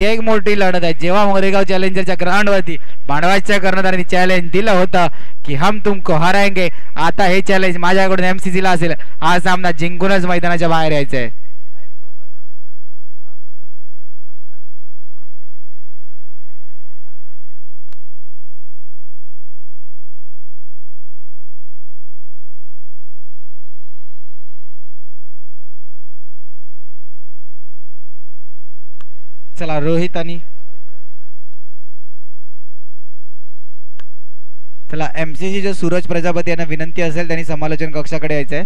एक मोठी लढत आहे. जेव्हा मोरेगाव चॅलेंजरच्या ग्राउंडवरती भांडवाच्या कर्णधारांनी चॅलेंज दिलं होतं की हम तुमको हरायंगे आता हे चॅलेंज माझ्याकडून एमसीसीला असेल. हा सामना जिंकूनच मैदानाच्या बाहेर यायचंय. चला रोहित आणि चला एमसीसी जो सूरज प्रजापती यांना विनंती असेल त्यांनी समालोचन कक्षाकडे यायचंय.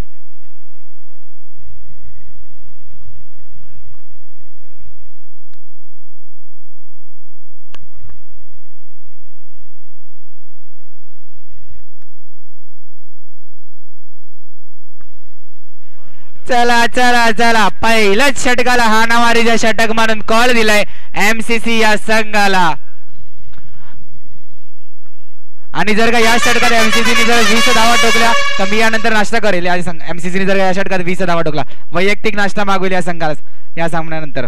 चला चला चला. पहिल्याच षटकाला हाणामारीचा षटक म्हणून कॉल दिलाय एमसीसी या संघाला. आणि जर का या षटकात एमसीसीने जर वीस धावा टोकल्या तर मी यानंतर नाश्ता करेल. एमसीसीने जर या षटकात वीस धावा टोकला वैयक्तिक नाश्ता मागवेल या संघाला या सामन्यानंतर.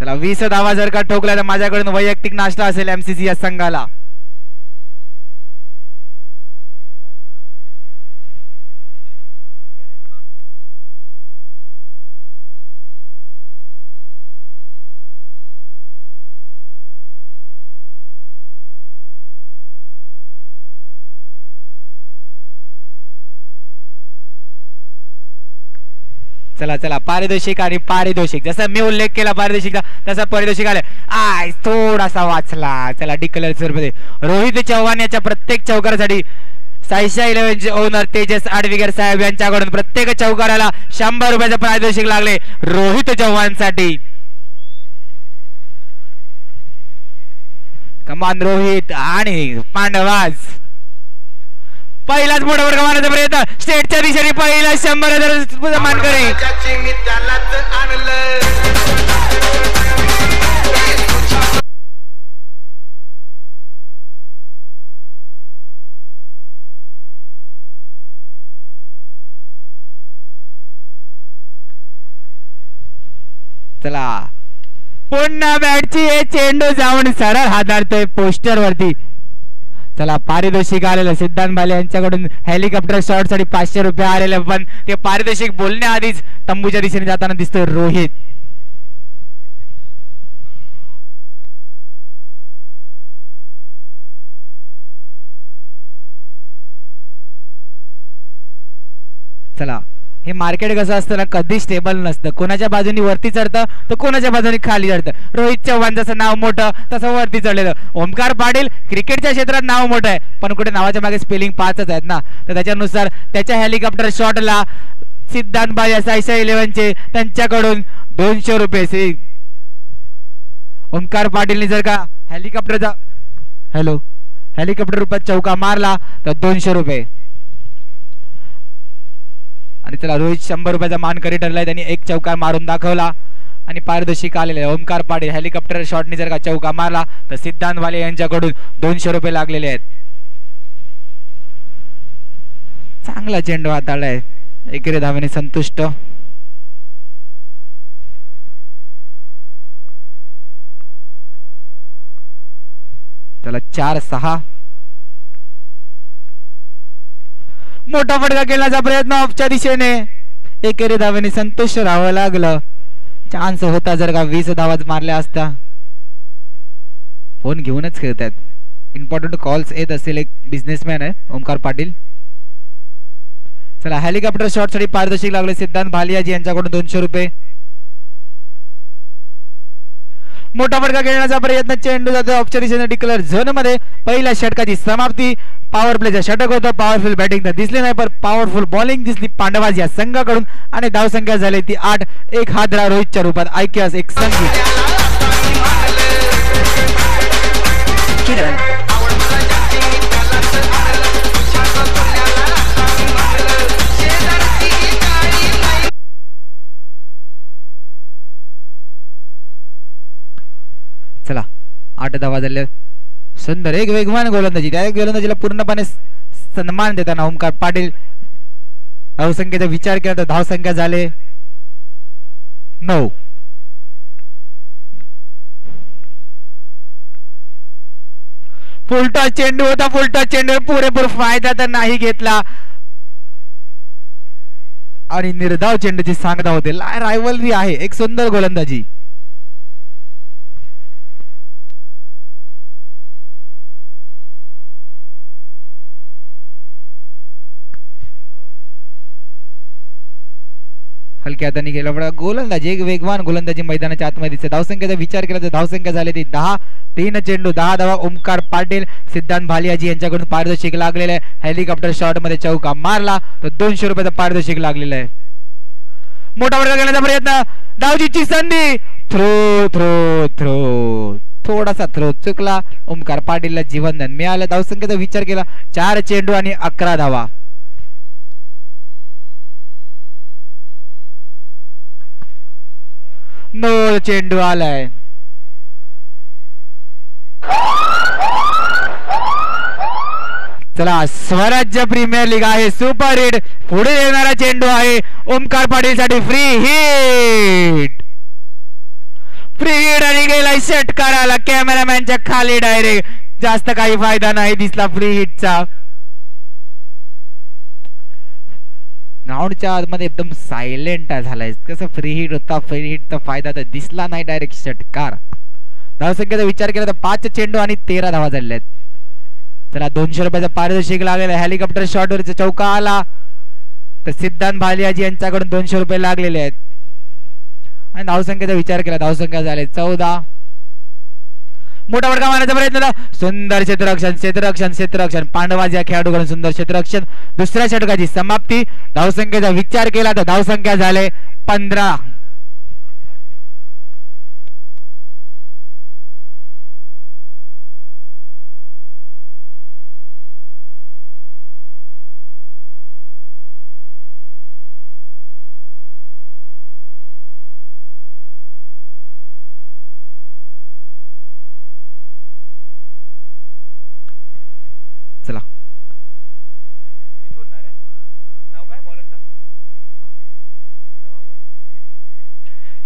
चला वीस धावा जर का ठोकला तर माझ्याकडून वैयक्तिक नाश्ता असेल एमसीसी या संघाला. चला चला. पारितोषिक आणि पारितोषिक. जसं मी उल्लेख केला पारितोषिकचा तसा पारितोषिक आले. आय थोडासा वाचला. चला डिक्लेअर स्वरूपात रोहित चव्हाण याच्या प्रत्येक चौकारासाठी साईशा इलेव्हनचे ओनर तेजस आडविगर साहेब यांच्याकडून प्रत्येक चौकाराला शंभर रुपयाचं पारितोषिक लागले रोहित चव्हाणसाठी कमान रोहित. आणि पांडवाज पहिलाच मोठा वर्ग मारण्याचा प्रयत्न. स्टेटच्या दिशेने पहिला शंभर हजार मानकरी चला. पुन्हा बॅटची हे चेंडू जाऊन सरळ हाताळतोय पोस्टर वरती. त्याला पारितोषिक आलेलं सिद्धांत बाले यांच्याकडून हेलिकॉप्टर शॉटसाठी पाचशे रुपये आलेले पण ते पारितोषिक बोलण्याआधीच तंबूच्या दिशेने जाताना दिसतोय रोहित. चला हे मार्केट कसं असतं ना कधी स्टेबल नसतं. कोणाच्या बाजूनी वरती चढतं तर कोणाच्या बाजूनी खाली चढतं. रोहित चव्हाण जसं नाव मोठं तसं वरती चढलेलं. ओमकार पाटील क्रिकेटच्या क्षेत्रात नाव मोठं आहे. पण कुठे नावाच्या मागे स्पेलिंग पाचच आहेत ना. तर त्याच्यानुसार त्याच्या हेलिकॉप्टर शॉटला सिद्धांत बाया सायशा इलेव्हनचे त्यांच्याकडून दोनशे रुपये से- ओमकार पाटीलने जर का हेलिकॉप्टरचा हॅलो हेलिकॉप्टर रुपयात चौका मारला तर दोनशे रुपये. आणि चला रोहित शंभर रुपयाचा मानकरी ठरलाय. त्यांनी एक चौकार मारून दाखवला. आणि पारदर्शिक आलेले आहे. ओमकार पाटील हेलिकॉप्टर शॉटने जर का चौका मारला तर सिद्धांत वाले यांच्याकडून दोनशे रुपये लागलेले आहेत. चांगला चेंडू हाताळलाय एकेरी धावेने संतुष्ट. चला चार सहा. मोठा फटका खेळण्याचा प्रयत्न ऑफच्या दिशेने. एकेरी धावेने संतोष राहावं लागलं. चान्स होता जर का वीस धावाच मारल्या असता. फोन घेऊनच खेळतात इम्पॉर्टंट कॉल्स येत असेल एक बिझनेसमॅन आहे ओमकार पाटील. चला हेलिकॉप्टर शॉटसाठी पारदर्शक लागले सिद्धांत भालियाजी यांच्याकडून दोनशे रुपये. मोठा फटका खेळण्याचा प्रयत्न चेंडू जातो औपचारिक डिक्लेअर झोनमध्ये पहिल्या षटकाची समाप्ती. पॉवर प्लेचं षटक होतं. पॉवरफुल बॅटिंग तर दिसली नाही पण पॉवरफुल बॉलिंग दिसली. पांडवाज या संघाकडून आणि धावसंख्या झाली ती आठ एक हादरा रोहितच्या रूपात. ऐक्यास एक संगीत चला आठ धावा झाल्या. सुंदर. एक वेगवान गोलंदाजी. त्या गोलंदाजीला पूर्णपणे सन्मान देताना ओमकार पाटील धावसंख्येचा विचार केला तर धावसंख्या झाले नऊ. फुलटा चेंडू होता. फुलटा चेंडू पुरेपूर फायदा तर नाही घेतला. आणि निर्धाव चेंडूची सांगता होते. रायवलरी आहे. एक सुंदर गोलंदाजी. हलक्या हाताने गेला. पण गोलंदाजी एक वेगवान गोलंदाजी मैदानाच्या आतमध्ये दिसते धावसंख्येचा विचार केला तर धावसंख्या झाली ती दहा तीन चेंडू दहा धावा. ओमकार पाटील सिद्धांत भालियाजी यांच्याकडून पारितोषिक लागलेलं आहे. हेलिकॉप्टर शॉटमध्ये चौका मारला. तर दोनशे रुपयाचा पारितोषिक लागलेलं आहे. मोठा वर्ग करण्याचा प्रयत्न. धावजीची संधी. Throw throw throw. थोडासा थ्रो चुकला. ओमकार पाटीलला जीवनदान मिळालं. धावसंख्येचा विचार केला. चार चेंडू आणि अकरा धावा. नो चेंडू आलाय चला स्वराज्य प्रीमियर लीग आहे सुपर हिट. पुढे येणारा चेंडू आहे ओमकार पाटील साठी फ्री हिट फ्री हिट आणि गेला षटकाराला. कॅमेरामॅनच्या खाली डायरेक्ट जास्त काही फायदा नाही दिसला फ्री हिटचा ग्राउंडच्या आतमध्ये एकदम सायलेंट झालाय कसं फ्री हिट होता फ्री हिटचा फायदा तर दिसला नाही डायरेक्ट षटकार. धावसंख्येचा विचार केला तर पाच चेंडू आणि तेरा धावा झालेल्या आहेत. चला दोनशे रुपयाचा पारितोषिक लागलेला हेलिकॉप्टर शॉटवरचा चौका आला. तर सिद्धांत भालियाजी यांच्याकडून दोनशे रुपये लागलेले आहेत. आणि धावसंख्येचा विचार केला. धावसंख्या झाले चौदा. मोठा वर्गा मारण्याचा प्रयत्न झाला सुंदर क्षेत्ररक्षण क्षेत्ररक्षण क्षेत्ररक्षण. पांडवाज या खेळाडूकडून सुंदर क्षेत्ररक्षण. दुसऱ्या षटकाची समाप्ती. धावसंख्येचा विचार केला तर धावसंख्या झाले पंधरा.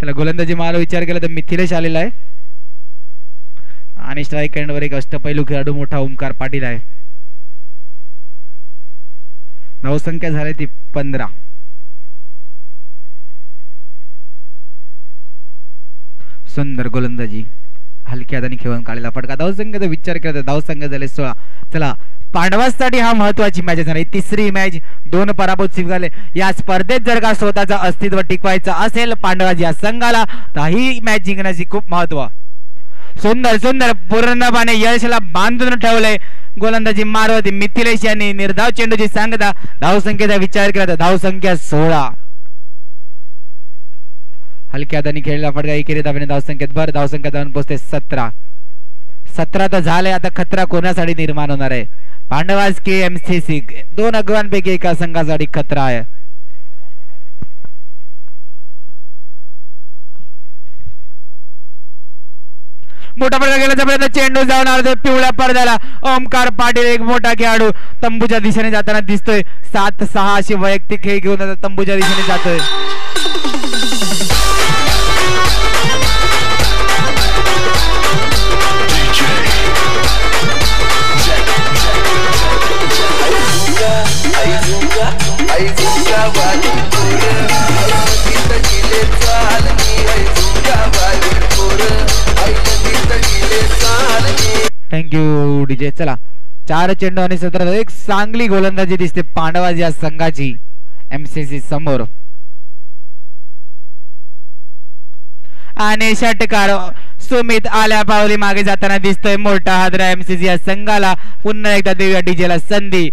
त्याला गोलंदाजी मारा विचार केला तर मिथिलेश आलेला आहे. आणि स्ट्राईक वर एक अष्टपैलू खेळाडू मोठा ओमकार पाटील आहे. धावसंख्या झाली ती पंधरा. सुंदर गोलंदाजी. हलक्या हाताने खेळून काढलेला फटका. धावसंख्येचा विचार केला तर धावसंख्या झाले सोळा. चला पांडवांसाठी हा महत्वाची मॅच असणार आहे. तिसरी मॅच दोन पराभूत स्वीकारले. या स्पर्धेत जर का स्वतःचं अस्तित्व टिकवायचं असेल पांडवाज या संघाला तर ही मॅच जिंकण्याची खूप महत्त्व. सुंदर सुंदर पूर्णपणे यशला बांधून ठेवलंय गोलंदाजी मारवती. मिथिलेश यांनी निर्धाव चेंडूची सांगता धावसंख्येचा विचार केला तर धावसंख्या सोळा. हलक्या हाताने खेळला फटका एकेरी धावेने धावसंख्येत भर धावसंख्या धावून पोहोचते सतरा. सतरा तर झालंय आता खतरा कोणासाठी निर्माण होणार आहे? Pandavas K M C C दोन अगवांपैकी एका संघासाठी खतरा आहे. मोठा पडदा गेल्याचा प्रयत्न चेंडू जाऊन आला पिवळ्या पडद्याला. ओमकार पाटील एक मोठा खेळाडू तंबूच्या दिशेने जाताना दिसतोय. सात सहा अशी वैयक्तिक खेळ घेऊन तंबूच्या दिशेने जातोय. थँक्यू डीजे चला. चार चेंडू आणि सतरा एक चांगली गोलंदाजी दिसते पांडवाज या संघाची. एमसीसी समोर. आणि षटकार सुमित आल्या पावली मागे जाताना दिसतोय मोठा हादरा. एमसीसी या संघाला पुन्हा एकदा देऊया डीजेला संधी.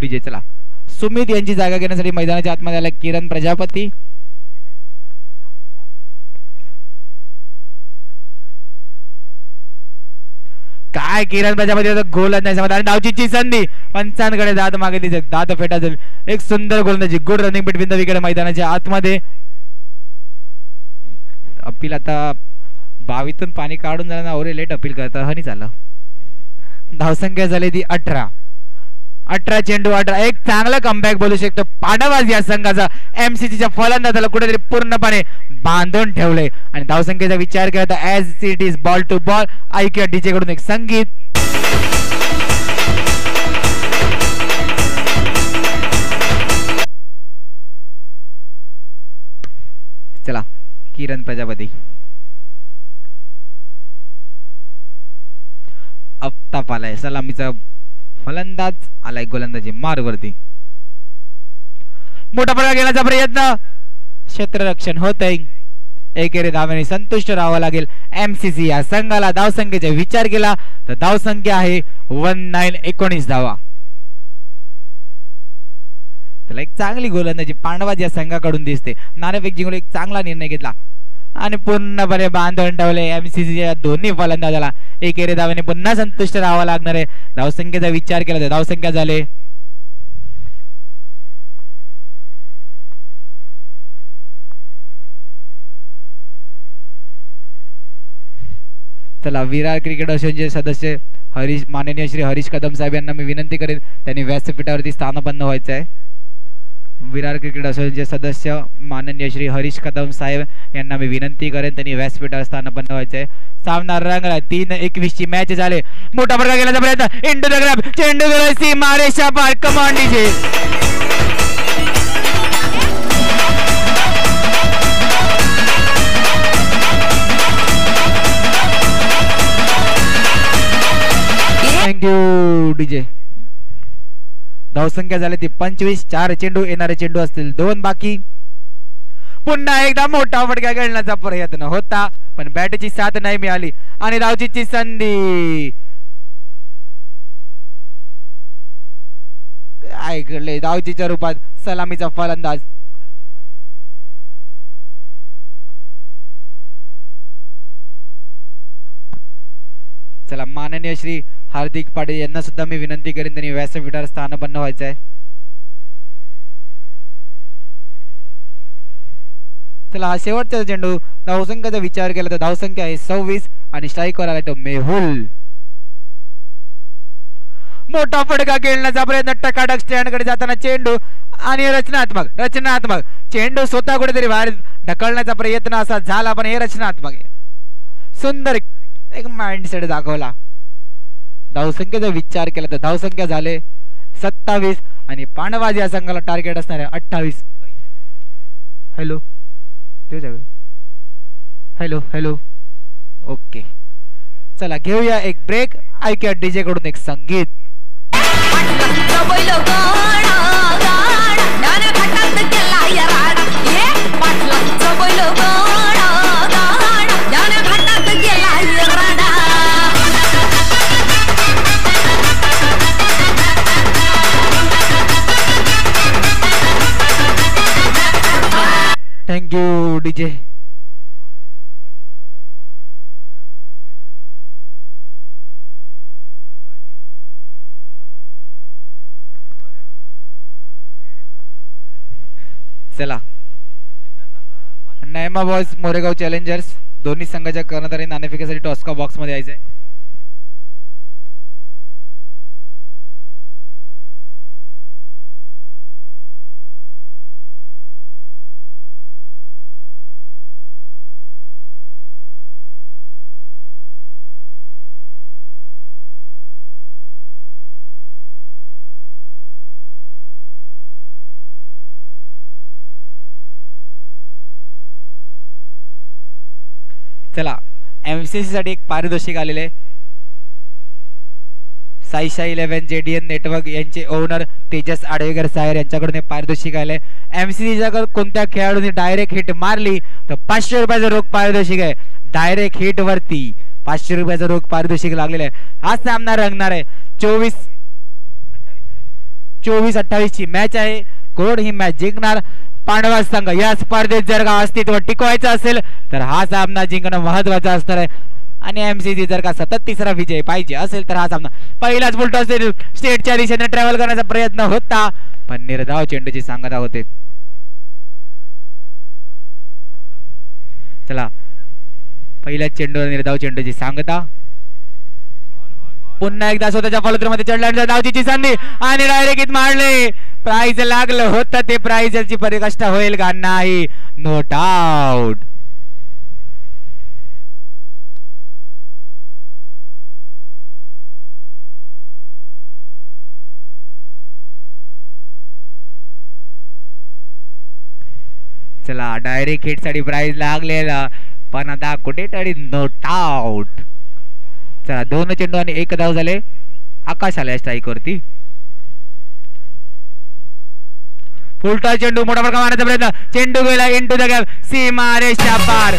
डीजे चला. सुमित यांची जागा घेण्यासाठी मैदानाच्या आतमध्ये आला किरण प्रजापती. काय किरण प्रजापती आता गोलंदाजी आणि डावची संधी. पंचांकडे दाद मागे दिसत दाद फेटा एक सुंदर गोलंदाजी. Good running between the wicket मैदानाच्या आतमध्ये. अपील आता बावीतून पाणी काढून झालं ना ओरे लेट अपील करता. हनी झालं. धावसंख्या झाली ती अठरा. अठरा चेंडू अठरा. एक चांगला कमबॅक बोलू शकतो. पाडावाज या संघाचा एमसीसीच्या फलंदाजाला कुठेतरी पूर्णपणे बांधून ठेवले. आणि धावसंख्येचा विचार केला तर as it is ball to ball ऐकूया डीजे कडून एक संगीत. चला किरण प्रजापती. अफ्ताप आलाय सलामीचा फलंदाज आलाय गोलंदाजी मारवरती. मोठा फटका घेण्याचा प्रयत्न. क्षेत्ररक्षण होत एकेरी धावाने संतुष्ट राहावं लागेल. एमसीसी या संघाला धावसंख्येचा विचार केला तर धावसंख्या आहे वन नाईन एकोणीस धावा. त्याला एक चांगली गोलंदाजी पांडवाज या संघाकडून दिसते. नाणेफेक जिंकून एक चांगला निर्णय घेतला. आणि पूर्णपणे बांधून ठेवले एमसीसी या दोन्ही फलंदाजाला. एकेरी धावाने पुन्हा संतुष्ट राहावं लागणार आहे. धावसंख्येचा विचार केला तर धावसंख्या झाले. चला विरार क्रिकेट असोसिएशनचे सदस्य हरीश माननीय श्री हरीश कदम साहेब यांना मी विनंती करेन त्यांनी व्यासपीठावरती स्थानपन्न व्हायचं आहे विरार क्रिकेट असोसिएशनचे सदस्य माननीय श्री हरीश कदम साहेब यांना मी विनंती करेन त्यांनी व्यासपीठावर स्थानपन्न व्हायचं आहे सामना रंगला तीन एकवीस ची मॅच झाले. मोठा फटका गेल्याचा प्रयत्न. इंडो द ग्रॅब चेंडू गेला सी मारे कमांडीचे थँक्यू डीजे. धावसंख्या झाली ती पंचवीस चार चेंडू येणारे चेंडू असतील दोन बाकी. पुन्हा एकदा मोठा फटका खेळण्याचा प्रयत्न होता पण बॅटची साथ नाही मिळाली आणि धावचीची संधी. काय घडले धावचीच्या रूपात सलामीचा फलंदाज. चला माननीय श्री हार्दिक पाटील यांना सुद्धा मी विनंती करेन त्यांनी व्यासपीठावर स्थानपन्न व्हायचं आहे. चला हा शेवटचा चेंडू धावसंख्याचा विचार केला तर धावसंख्या आहे सव्वीस आणि स्ट्राईकवर आला तो मेहुल. मोठा फटका खेळण्याचा प्रयत्न टकाटक स्टँडकडे जाताना चेंडू आणि रचनात्मक रचनात्मक. चेंडू स्वतः कुठेतरी बाहेर ढकलण्याचा प्रयत्न असा झाला पण हे रचनात्मक आहे. सुंदर एक माइंडसेट दाखवला. धावसंख्येचा विचार केला तर धावसंख्या झाले सत्तावीस आणि पांडवाज या संघाला टार्गेट असणार आहे अठ्ठावीस. हॅलो हॅलो हॅलो ओके चला घेऊया एक ब्रेक ऐकूया डीजे कडून एक संगीत. पाटलांचं थँक्यू डीजे. चला. नैमा बॉयज मोरेगाव चॅलेंजर्स दोन्ही संघाच्या कर्णधारी नाणेफेकीसाठी टॉस्का बॉक्समध्ये आहे चला एमसीसी एक पारितोषिक आलेलं आहे. Saisha eleven J D N network यांचे ओनर तेजस आडवेकर साहेब यांच्याकडून हे पारितोषिक आले एमसीसीच्या कोणत्या खेळाडूने डायरेक्ट हिट मारली? तर पाचशे रुपयाचं रोख पारितोषिक आहे. डायरेक्ट हिट वरती पाचशे रुपयाचं रोख पारितोषिक लागलेलं आहे. आज सामना रंगणार आहे. चोवीस चोवीस अठ्ठावीस ची मॅच आहे. कोण ही मॅच जिंकणार? पांडवा संघ या स्पर्धेत जर का अस्तित्व टिकवायचं असेल तर हा सामना जिंकणं महत्त्वाचा असणार आहे. आणि एमसीसी जर का सतत तिसरा विजय पाहिजे असेल तर हा सामना पहिलाच बुलटॉस स्टेटच्या दिशेने ट्रॅव्हल करण्याचा प्रयत्न होता पण निर्धाव चेंडूची सांगता होते. चला पहिल्याच चेंडूवर निर्धाव चेंडूची सांगता. पुन्हा एकदा स्वतःच्या फलुत्रीमध्ये चढल्यानंतर धावतीची संधी आणि डायरेक्ट मारले प्राइज लागलं होतं ते प्राइजची परिकष्ट होईल का नाही? नो डाऊट चला डायरेक्ट हिटसाठी प्राइज लागलेला. पण आता कुठे तरी डाऊट चला दोन चेंडू आणि एक धाव झाले. आकाश आलाय स्ट्राईक वरती. फुलटा चेंडू मोठा फटका मारण्याचा प्रयत्न. चेंडू गेला इंटू द गॅप सीमा रेषा पार.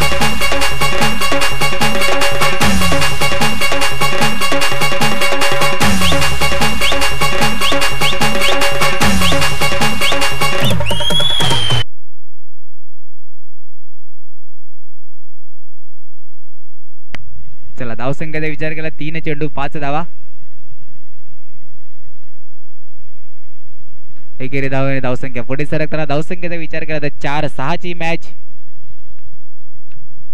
धावसंख्याचा विचार केला तीन चेंडू पाच धावा. एकेरी धाव धावसंख्या. पुढे सरकताना धावसंख्येचा विचार केला तर चार सहाची मॅच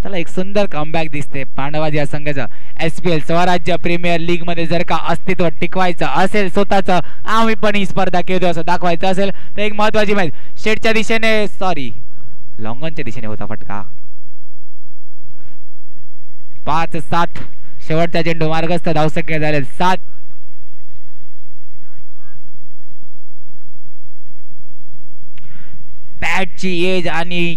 चला एक सुंदर कमबॅक दिसते पांडवाज या संघाचं. S P L Swarajya premier लीगमध्ये जर का अस्तित्व टिकवायचं असेल स्वतःच आम्ही पण ही स्पर्धा खेळतो असं दाखवायचं असेल तर एक महत्वाची मॅच शेटच्या दिशेने सॉरी लॉंगॉनच्या दिशेने होता फटका. पाच सात. शेवटचा चेंडू मार्गस्थ धावसंख्या झाले सात. बॅटची एज आणि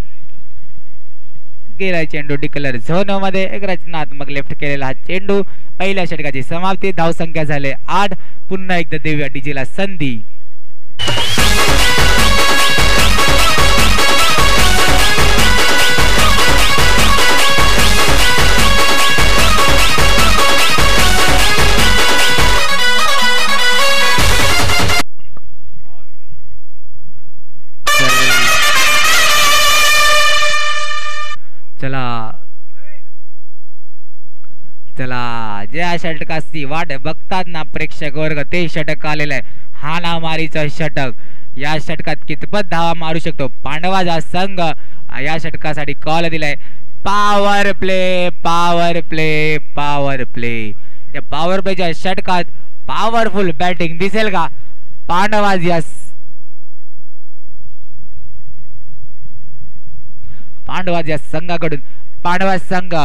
गेला चेंडू डिक्लेअर झोनमध्ये. एक रचनात्मक लेफ्ट केलेला हा चेंडू. पहिल्या षटकाची समाप्ती. धावसंख्या झाले आठ. पुन्हा एकदा देऊया डीजेला संधी. ज्या षटकाची वाट बघतात ना प्रेक्षक वर्ग ते षटक आलेलं आहे. हाणामारीचं षटक. या षटकात कितपत धावा मारू शकतो? पांडवाचा संघ या षटकासाठी कॉल दिलाय. Power play power play power play या पॉवर प्लेच्या षटकात पॉवरफुल बॅटिंग दिसेल का? पांडवाज या पांडवाज या संघाकडून. पांडवा संघ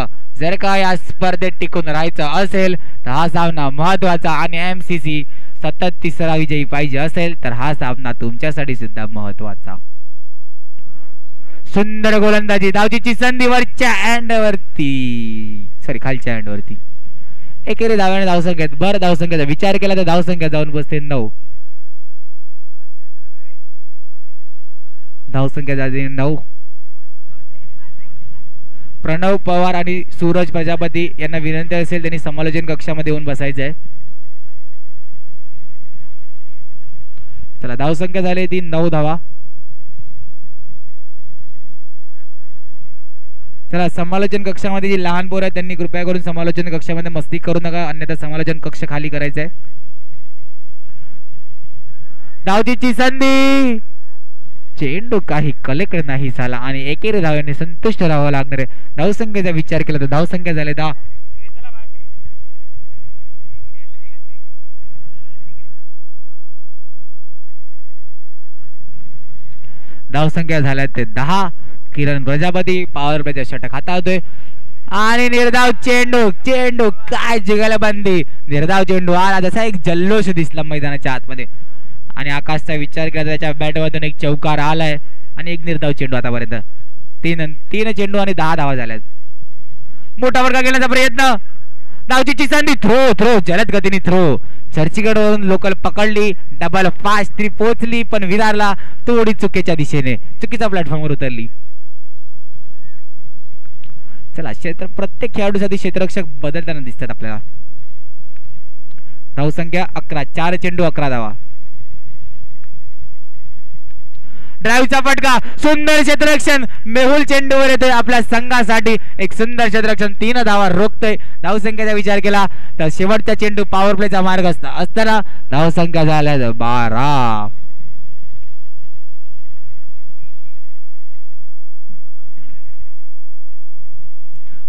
जर का या स्पर्धेत टिकून राहायचं असेल तर हा सामना महत्त्वाचा आणि एम सी सी सतत तिसरा विजयी पाहिजे असेल तर हा सामना तुमच्यासाठी सुद्धा महत्त्वाचा सुंदर गोलंदाजी धावतीची संधी वरच्या अँड वरती. सॉरी खालच्या अँड वरती. एकेरी धाव्याने धावसंख्येत बर धावसंख्येचा विचार केला तर धावसंख्या जाऊन बसते नऊ. धावसंख्या जाते नऊ. प्रणव पवार आणि सूरज प्रजापती यांना विनंती असेल त्यांनी समालोचन कक्षामध्ये येऊन बसायचं आहे. चला धावसंख्या झाली ती नऊ धावा. चला समालोचन कक्षामध्ये जी लहान पोरं आहेत त्यांनी कृपया करून समालोचन कक्षामध्ये मस्ती करू नका अन्यथा समालोचन कक्ष खाली करायचं आहे धावतीची संधी! चेंडू काही कलेकडे नाही झाला आणि एकेरी धाव्याने संतुष्ट राहावं लागणार आहे. धावसंख्येचा विचार केला तर धावसंख्या झाले दहा. धावसंख्या झाल्या ते दहा. किरण प्रजापती पॉवर प्लेच्या षटक हातावतोय आणि निर्धाव चेंडू चेंडू काय जिगायला बंदी. निर्धाव चेंडू आला जसा एक जल्लोष दिसला मैदानाच्या आतमध्ये. आणि आकाशचा विचार केला त्याच्या बॅटमधून एक चौकार आलाय आणि एक निर्धाव चेंडू आतापर्यंत. तीन तीन चेंडू आणि दहा धावा झाल्यात. मोठा वर्ग घेण्याचा प्रयत्न. धावची संधी. थ्रो थ्रो जलद गतीने थ्रो. चर्चीगडवरून लोकल पकडली. डबल फास्ट थ्री पोचली पण विरारला तोडी चुकीच्या दिशेने. चुकीच्या प्लॅटफॉर्मवर उतरली. चला क्षेत्र प्रत्येक खेळाडूसाठी क्षेत्ररक्षक बदलताना दिसतात आपल्याला. धावसंख्या अकरा चार चेंडू अकरा धावा. ड्राईव्हचा फटका. सुंदर क्षेत्ररक्षण. मेहुल चेंडूवर येतोय आपल्या संघासाठी. एक सुंदर क्षेत्ररक्षण. तीन धावा रोखतोय. धावसंख्येचा विचार केला तर शेवटचा चेंडू पॉवर प्लेचा मार्ग असता. असताना धावसंख्या झाल्या बारा.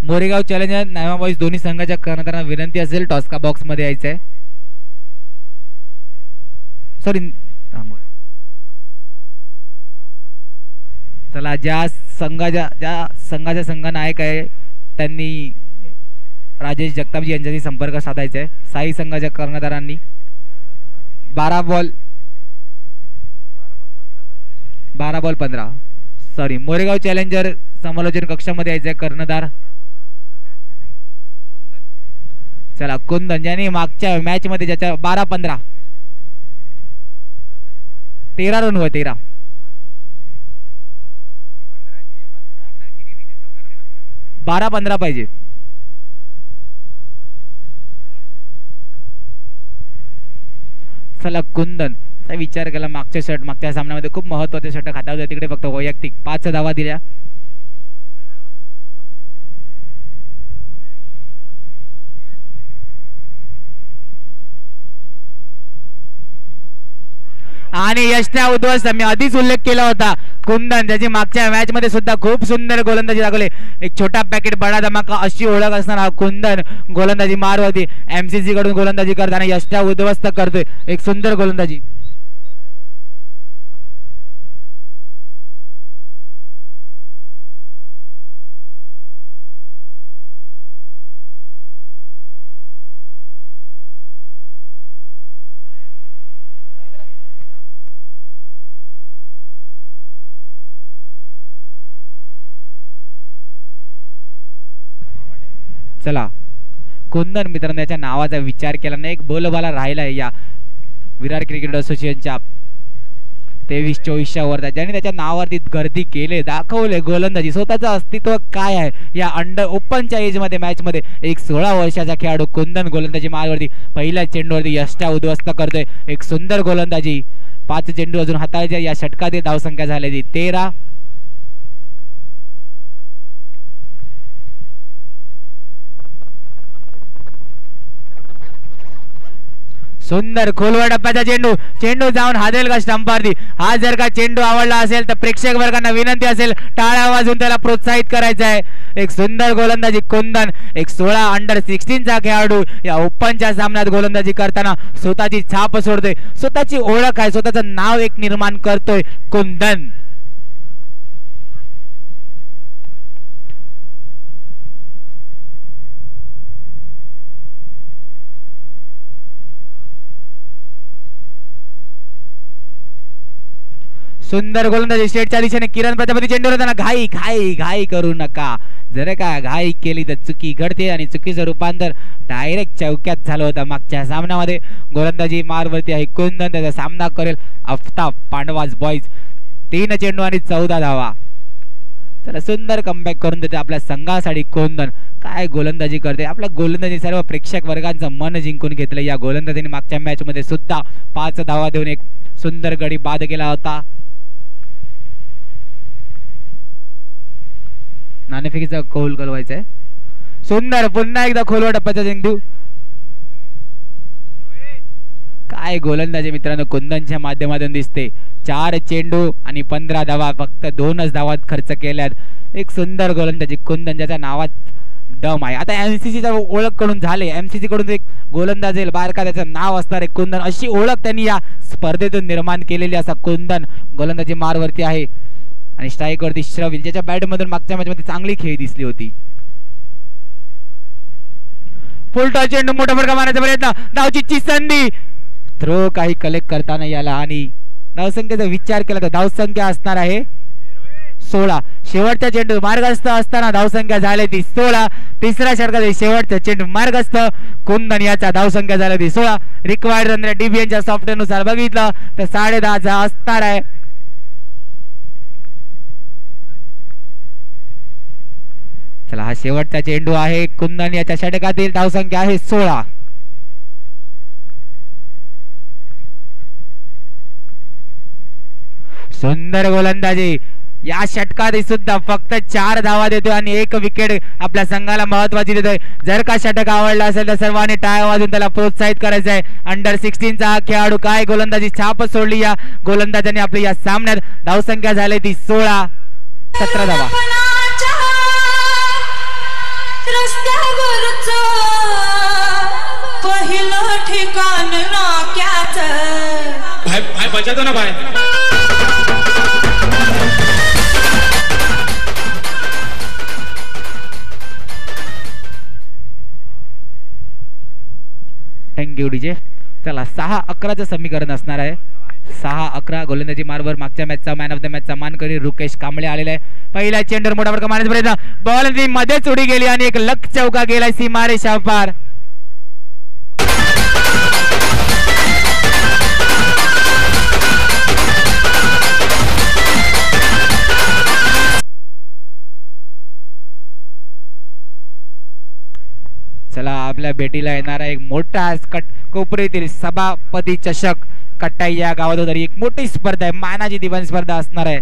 मोरेगाव चॅलेंजर नायमा बॉईज दोन्ही संघाच्या कर्णधारांना विनंती असेल. टॉस्का बॉक्समध्ये यायचंय. सॉरी चला ज्या संघाच्या ज्या संघाचा संघ नायक आहे त्यांनी राजेश जगतापजी यांच्याशी संपर्क साधायचा आहे साई संघाच्या कर्णधारांनी. बारा बॉल. बारा बॉल पंधरा. सॉरी मोरेगाव चॅलेंजर समालोचन कक्षामध्ये यायचं आहे कर्णधार. चला कुंदन ज्याने मागच्या मॅच मध्ये ज्याच्या बारा पंधरा. तेरा रन होय तेरा. बारा पंधरा पाहिजे. चला कुंदन. विचार केला मागच्या शर्ट मागच्या सामन्यामध्ये खूप महत्त्वाचे षटक खाता होते. तिकडे फक्त वैयक्तिक पाच धावा दिल्या आणि यशना उद्ध्वस्त मी आधीच उल्लेख केला होता. कुंदन त्याची मागच्या मॅच मध्ये सुद्धा खूप सुंदर गोलंदाजी दाखवली. एक छोटा पॅकेट बडा धमाका अशी ओळख असणारा कुंदन गोलंदाजी मारवती एमसीसी कडून गोलंदाजी करताना यष्टा उद्ध्वस्त करतोय. एक सुंदर गोलंदाजी. चला. कुंदन मित्रांनो याच्या नावाचा विचार केला नाही. एक बोलबाला राहिला आहे या विरार क्रिकेट असोसिएशनच्या तेवीस चोवीसच्या वर ज्याने त्याच्या नावावरती गर्दी केले दाखवले गोलंदाजी. स्वतःचं अस्तित्व काय आहे? या अंडर ओपनच्या एजमध्ये मॅचमध्ये एक सोळा वर्षाचा खेळाडू कुंदन गोलंदाजी मार्गवरती पहिल्या चेंडूवरती यष्टा उद्ध्वस्त करतोय. एक सुंदर गोलंदाजी. पाच चेंडू अजून हाताळायचे या षटकातील धावसंख्या झालेली. तेरा सुंदर खोलवर डब्ब्याचा चेंडू. चेंडू जाऊन हादेल का स्टंपावरती हा जर का चेंडू आवडला असेल तर प्रेक्षक वर्गांना विनंती असेल टाळ्या वाजून त्याला प्रोत्साहित करायचं आहे. एक सुंदर गोलंदाजी कुंदन एक सोळा अंडर सिक्स्टीनचा खेळाडू या ओपनच्या सामन्यात गोलंदाजी करताना स्वतःची छाप सोडतोय. स्वतःची ओळख आहे स्वतःचं नाव एक निर्माण करतोय कुंदन. सुंदर गोलंदाजी. स्टेटच्या दिशेने किरण प्रजापती चेंडूवर त्यांना घाई घाई घाई करू नका. जर का घाई केली तर चुकी घडते आणि चुकीचं रूपांतर डायरेक्ट चौक्यात झालं होतं मागच्या सामन्यामध्ये. गोलंदाजी मारवरती आहे कुंदन. त्याचा सामना करेल अफताब पांडवाज बॉईज तीन चेंडू आणि चौदा धावा. चला सुंदर कमबॅक करून देते आपल्या संघासाठी कोंदन. काय गोलंदाजी करते? आपल्या गोलंदाजी सर्व प्रेक्षक वर्गांचं मन जिंकून घेतलं. या गोलंदाजीने मागच्या मॅचमध्ये सुद्धा पाच धावा देऊन एक सुंदर गडी बाद केला होता. नाणेफेकीचा कौल कळवायचा आहे. सुंदर पुन्हा एकदा खोलवा टप्प्याचा चेंडू काय गोलंदाजी मित्रांनो कुंदनच्या माध्यमातून दिसते. चार चेंडू आणि पंधरा धावा फक्त दोनच धावात खर्च केल्यात. एक सुंदर गोलंदाजी कुंदन ज्याच्या नावात दम आहे. आता एमसीसी चा ओळखकडून झाले. एमसीसी कडून एक गोलंदाज येईल बारका त्याचं नाव असणार आहे कुंदन. अशी ओळख त्यांनी या स्पर्धेतून निर्माण केलेली असा कुंदन गोलंदाजी मारवरती आहे. आणि स्ट्राईक वरती श्रविल ज्याच्या बॅटमधून मागच्या मॅच मध्ये चांगली खेळ दिसली होती. फुल चेंडू मोठा फटका मारण्याचा प्रयत्न. धावची संधी. थ्रो काही कलेक्ट करताना याला आणि धावसंख्येचा विचार केला तर धावसंख्या असणार आहे सोळा. शेवटचा चेंडू मार्गस्थ असताना धावसंख्या झाली ती सोळा. तिसऱ्या षटकातील शेवटचा चेंडू मार्गस्थ. कुंदन याचा धावसंख्या झाली ती सोळा. रिक्वायर्ड रन डीबीएनच्या सॉफ्टवेअरनुसार बघितलं तर साडे दहाचा असणार आहे. चला हा शेवटचा चेंडू आहे. कुंदन याच्या षटकातील धावसंख्या आहे सोळा. सुंदर गोलंदाजी. या षटकात सुद्धा फक्त चार धावा देतोय आणि एक विकेट आपल्या संघाला महत्वाची देतोय. जर का षटक आवडला असेल तर सर्वांनी टाळ्या वाजून त्याला प्रोत्साहित करायचं आहे अंडर सिक्स्टीनचा हा खेळाडू काय? गोलंदाजी छाप सोडली या. गोलंदाजाने आपली या सामन्यात धावसंख्या झाली ती सोळा. सतरा धावा. ठिकाण नाक्याच. जातो ना बाय थँक्यू डीजे चला सहा अकराचं समीकरण असणार आहे. सहा अकरा गोलंदाजी मार्वर मागच्या मॅचचा मॅन ऑफ द मॅचचा मानकरी रुकेश कांबळे आलेला आहे. पहिला चेंडर मोठा प्रयत्न. बॉल मध्येच उडी गेली आणि एक लक चौका गेलाय सीमारे शापार आपल्या भेटीला येणारा एक मोठा कट कोपरीतील सभापती चषक कट्टाई या गावात एक मोठी स्पर्धा आहे. मानाची दिवाण स्पर्धा असणार आहे.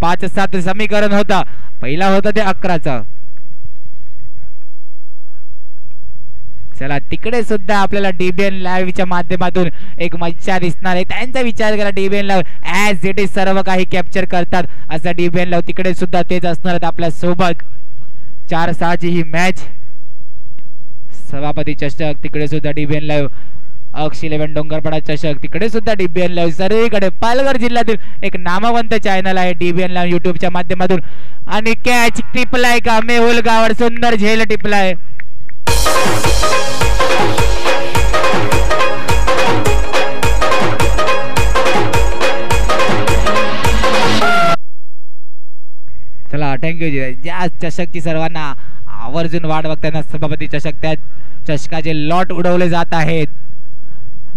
पाच सात समीकरण होता. पहिला होता ते अकराचा. चला तिकडे सुद्धा आपल्याला डीबीएन लाईव्हच्या माध्यमातून एक मज्जा दिसणार आहे. त्यांचा विचार केला DBN live as it is सर्व काही कॅप्चर करतात. असं डीबीएन लाईव्ह तिकडे सुद्धा तेच असणार आहेत आपल्यासोबत. चार सहाची ही मॅच सभापती चषक तिकडे सुद्धा DBN live Aksh eleven Dongarpada चषक तिकडे सुद्धा डीबीएन लाईव्ह सर्वीकडे पालघर जिल्ह्यातील एक नामवंत चॅनल आहे डीबीएन लाईव्ह युट्यूबच्या माध्यमातून. आणि कॅच टिपलाय का? मेहुल गावड सुंदर झेल टिपलाय चला थँक्यू जी. ज्या चषकची सर्वांना आवर्जून वाट बघताना सभापती चषक त्या चषकाचे लॉट उडवले जात आहेत.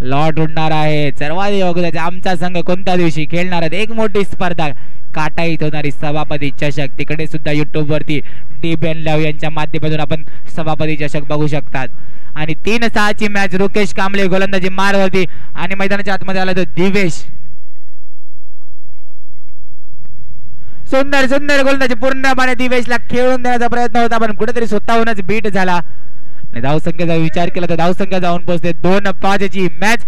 लॉट उडणार आहे. सर्वाधिक योगदान आमचा संघ कोणत्या दिवशी खेळणार आहेत एक मोठी स्पर्धा. काटाईत होणारी सभापती चषक. तिकडे सुद्धा युट्यूब वरती डी बेन लव यांच्या माध्यमातून आपण सभापती चषक बघू शकतात. आणि तीन सहाची मॅच रुकेश कांबळे गोलंदाजी मारवरती आणि मैदानाच्या आतमध्ये आला तो दिवेश. सुंदर सुंदर गोलंदाजी. पूर्णपणे दिवेशला खेळून देण्याचा प्रयत्न होता पण कुठेतरी स्वतःहूनच बीट झाला. आणि धावसंख्येचा विचार केला तर धावसंख्या जाऊन पोहोचते. दोन पाचची मॅच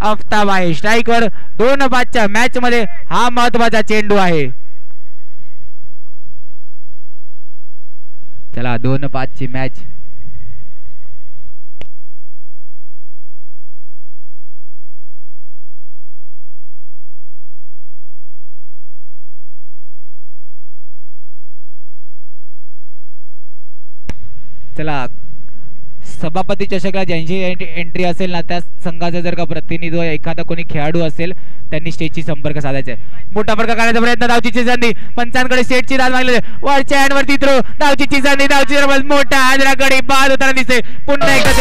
आफ्ताब आहे स्ट्राईकवर. दोन पाचच्या मॅच मध्ये हा महत्त्वाचा चेंडू आहे. चला दोन पाचची मॅच चला सभापती चषकला ज्यांची एंट्री असेल ना त्या संघाचा जर का प्रतिनिधी एखादा कोणी खेळाडू असेल त्यांनी स्टेजची संपर्क साधायचा आहे. मोठा फडका करण्याचा प्रयत्न धावची संधी. पंचांकडे स्टेटची दाद मागले वरच्या हँडवरती थ्रो धावची संधी धावची मोठा आजराकडे बाद होताना दिसते पुन्हा एकदा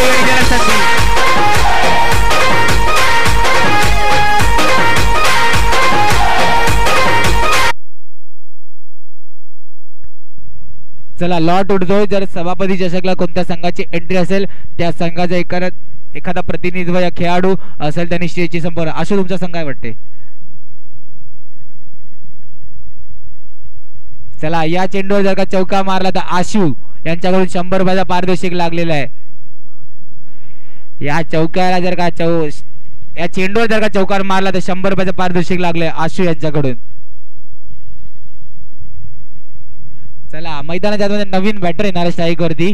चला लॉट उडतोय. जर सभापती चषकला कोणत्या संघाची एंट्री असेल त्या संघाचा एखादा एखादा प्रतिनिधित्व या खेळाडू असेल त्यांनी स्टेजची संपर्क असं तुमचा संघ आहे वाटते चला या चेंडूवर जर का चौका मारला तर आशू यांच्याकडून शंभर रुपयाचा पारितोषिक लागलेला आहे. या चौक्याला जर का चौ या चेंडूवर जर का चौकार मारला तर शंभर रुपयाचा पारितोषिक लागले आशू यांच्याकडून. चला मैदानाच्या आतमध्ये नवीन बॅटर येणार स्ट्राईक वरती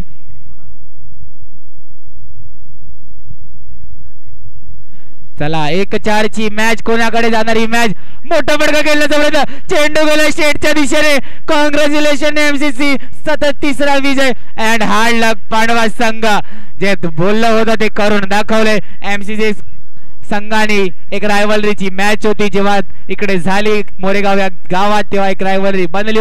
चला एक चार ची मॅच कोणाकडे जाणारी मॅच मोठा फटका केल्याचा प्रयत्न. चेंडू गेला शेटच्या दिशेने. कॉंग्रॅच्युलेशन एमसीसी सतत तिसरा विजय. अँड हार्ड लक पांडवा संघ. जे बोललं होतं ते करून दाखवले एमसीसी संघाने एक रायवलरीची मॅच होती. जेव्हा इकडे झाली मोरेगाव या गावात तेव्हा एक रायवलरी बनली